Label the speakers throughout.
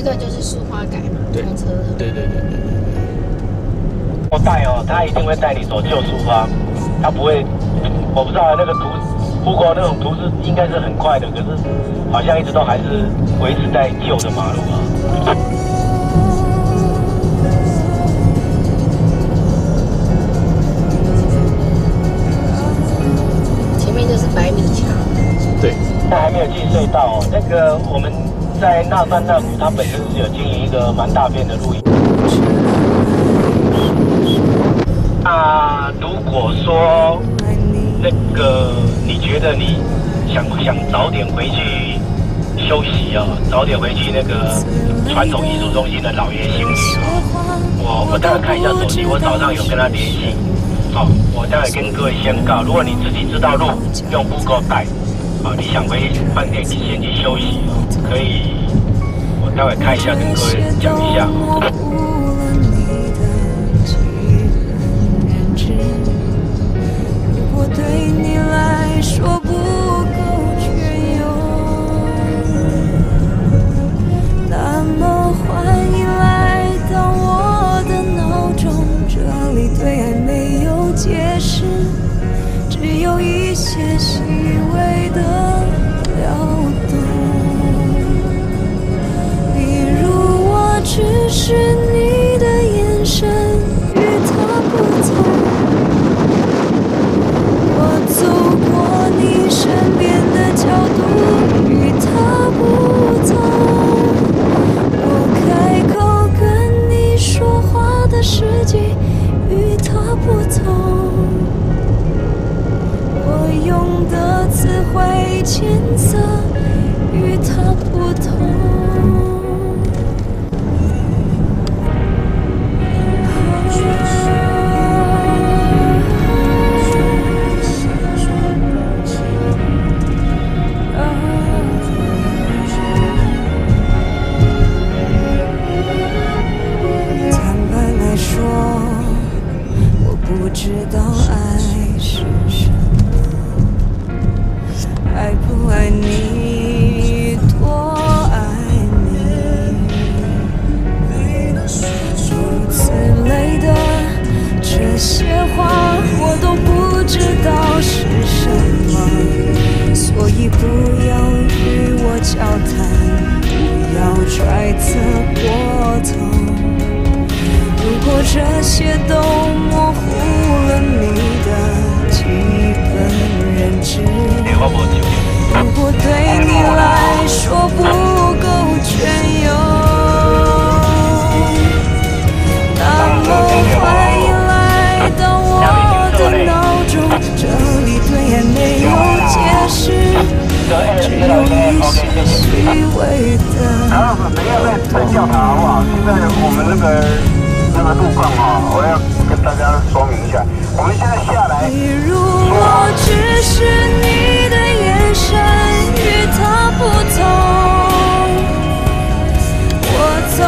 Speaker 1: 这段就是苏花改嘛，
Speaker 2: 对
Speaker 1: 通车的。
Speaker 2: 对对对对对对。
Speaker 3: 我带哦，他一定会带你走旧苏花，他不会，我不知道那个图，不过那种图是应该是很快的，可是好像一直都还是维持在旧的马路啊。
Speaker 1: 前面就是百米墙，
Speaker 2: 对，
Speaker 3: 现在还没有进隧道哦。那个我们在纳山那谷，它本身是有经营一个蛮大片的露营。那如果说那个你觉得你想想早点回去休息哦，早点回去那个传统艺术中心的老爷行礼啊。我我待会看一下手机，我早上有跟他联系。好、我待会跟各位宣告，如果你自己知道路，用 Google 带。啊，你想回饭店先去休息，可以。我待会看一下，跟各位讲一下。
Speaker 4: 对你来说不是要揣测过头。如果这些都模糊了你的基本认知，如果对你来说不够隽永，那么欢迎来到我的脑中。这里对爱没有解释，只有一些细微的。
Speaker 3: 然后不要再等教堂好不好？现在我们那个那个路况哈，我要跟大家说明一下，我们现在下来。
Speaker 4: 你如，我只是你的眼神，与他不同。我走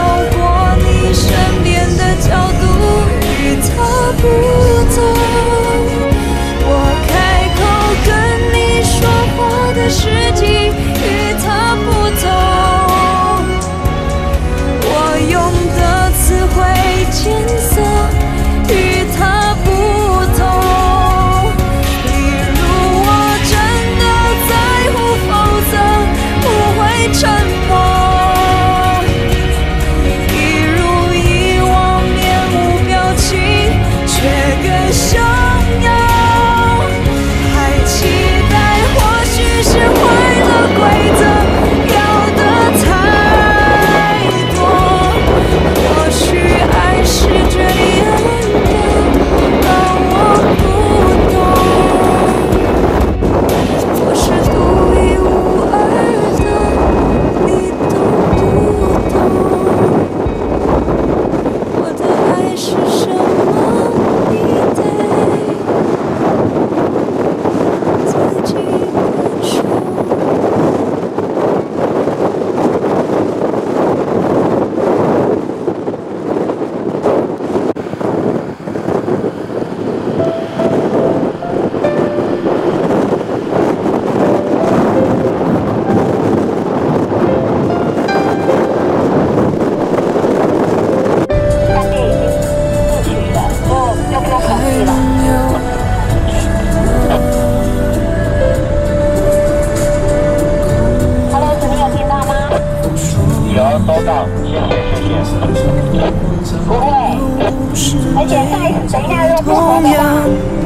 Speaker 4: 没有不同样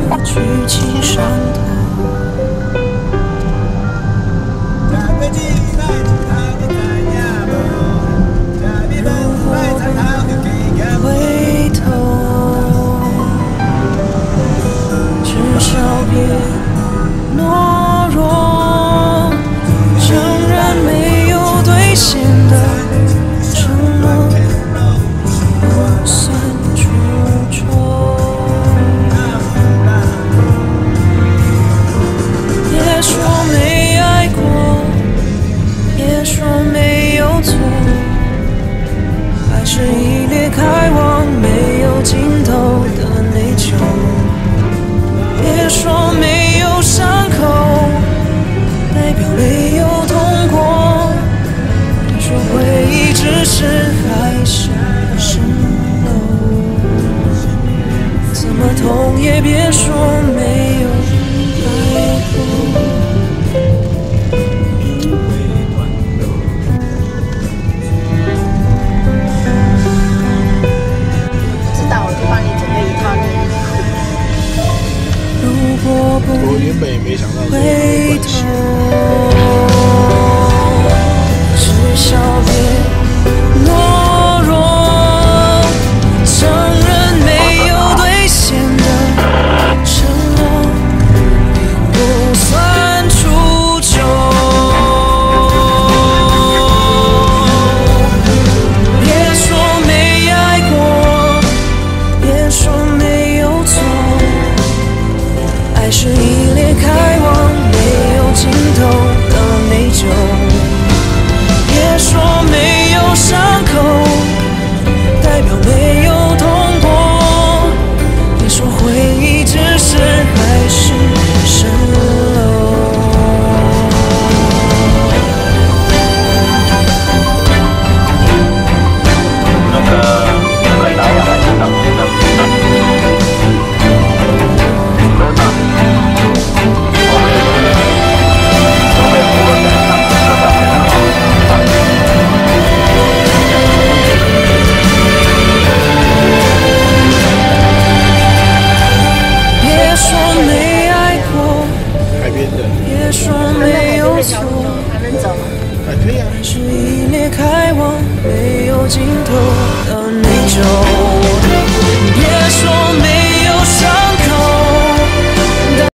Speaker 4: 的剧情上么痛也别说没有爱过。
Speaker 1: 我
Speaker 2: 原本也没想到说会关
Speaker 3: 心。还
Speaker 4: 是一